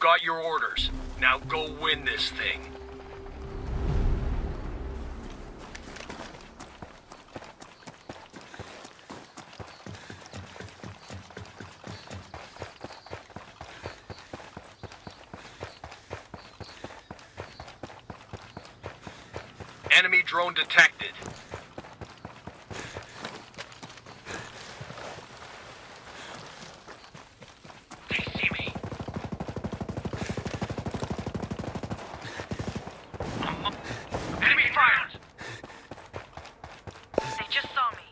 got your orders. Now go win this thing. Enemy drone detected. They see me. Um, enemy fires! They just saw me.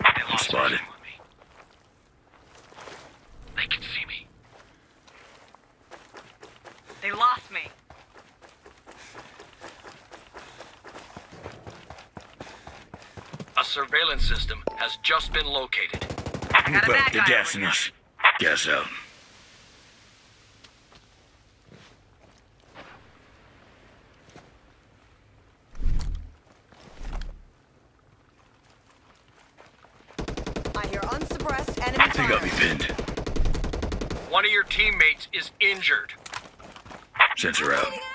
They lost Spotted. visual on me. They can see me. They lost me. A surveillance system has just been located. Got a Move bad out. They're gassing us. Gas out. I hear unsuppressed enemy They got fire. me pinned. One of your teammates is injured. Sensor out. Bleeding out!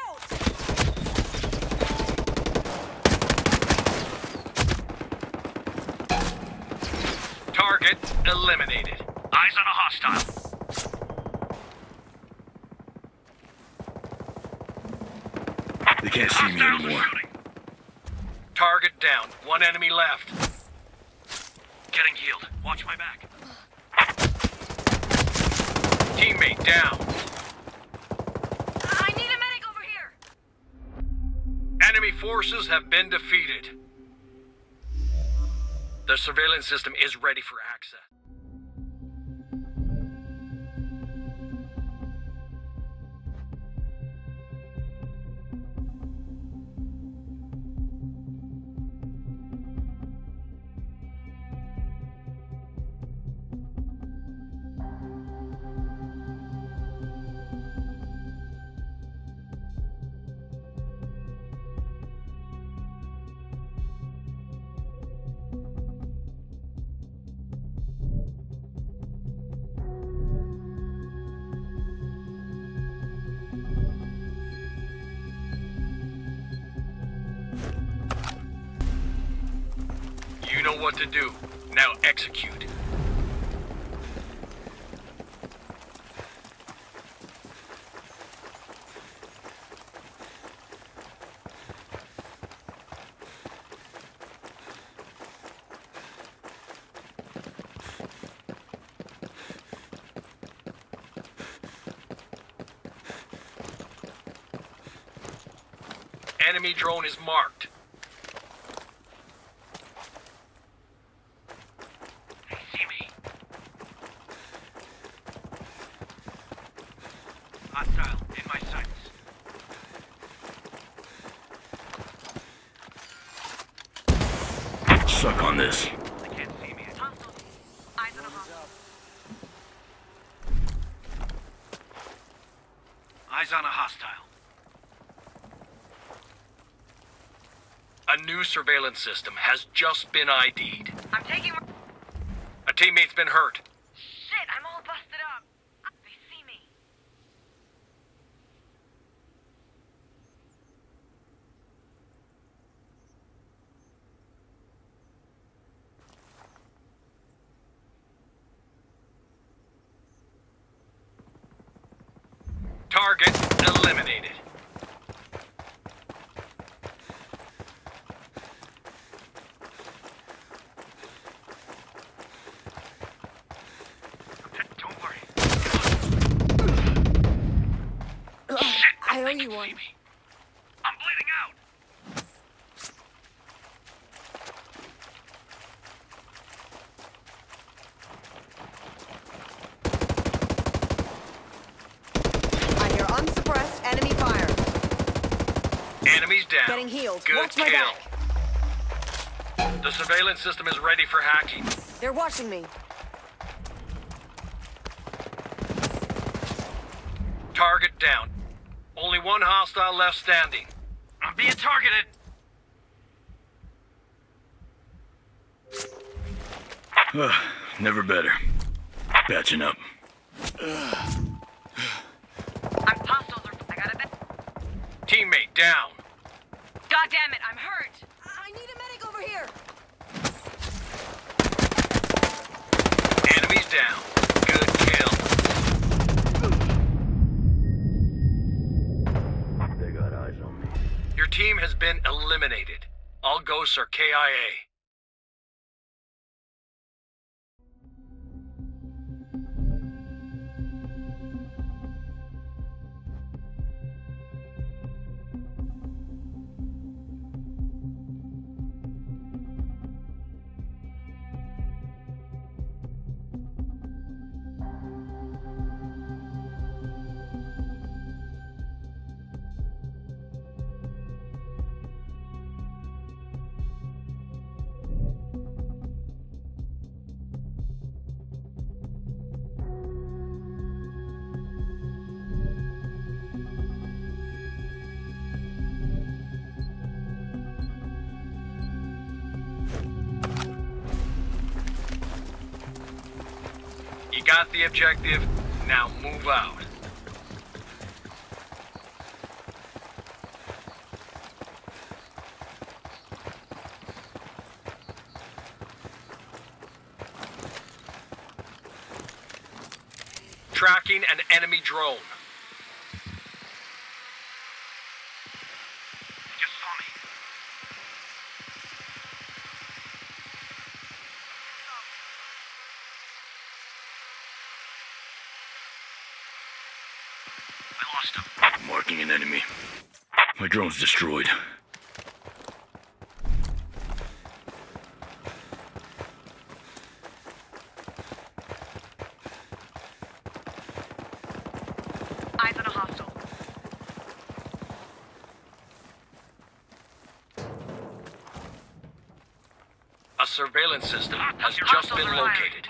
Target eliminated. Eyes on a hostile. They can't see me anymore. Target down. One enemy left. Getting healed. Watch my back. Teammate down. I need a medic over here. Enemy forces have been defeated. The surveillance system is ready for access. You know what to do. Now execute. Enemy drone is marked. They see me. Hostile in my sights. Suck on this. They can't see me. Hostile. Eyes on a hostile. Eyes on a hostile. A new surveillance system has just been ID'd. I'm taking. A teammate's been hurt. Shit, I'm all busted up. They see me. Target eliminated. Don't worry. Shit, I owe you one. I'm bleeding out. I hear unsuppressed enemy fire. Enemies down. Getting healed. Good Watch my kill. back. The surveillance system is ready for hacking. They're watching me. Target down. Only one hostile left standing. I'm being targeted. Ugh, never better. Patching up. I'm hostiles are. I got a bit. Teammate down. God damn it, I'm hurt. I need a medic over here. Enemies down. Good kill. They got eyes on me. Your team has been eliminated. All ghosts are KIA. Got the objective. Now move out. Tracking an enemy drone. I lost. Marking an enemy. My drone's destroyed. Eyes on a hostile. A surveillance system ah, has just been are live. located.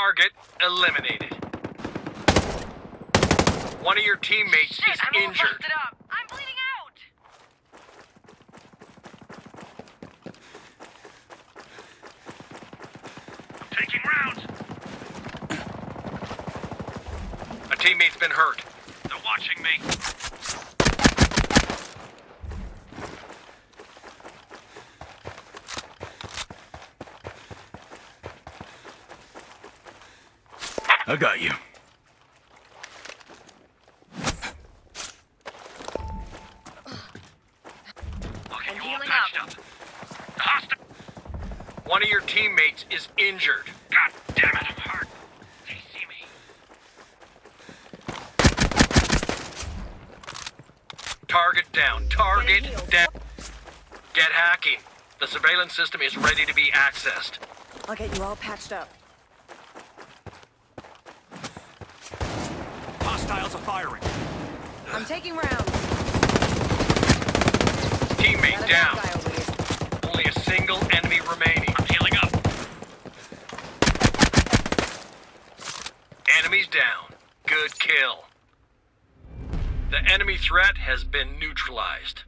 Target eliminated. One of your teammates Shit, is I'm injured. I'm bleeding out. Taking rounds. A teammate's been hurt. They're watching me. I got you. Okay, you all patched up. up. Hostile. One of your teammates is injured. God damn it, I'm hurt. They see me. Target down. Target down. Get hacking. The surveillance system is ready to be accessed. I'll get you all patched up. Hostiles are firing. I'm taking rounds. Teammate Got a bad down. guy over here. Only a single enemy remaining. I'm healing up. Enemies down. Good kill. The enemy threat has been neutralized.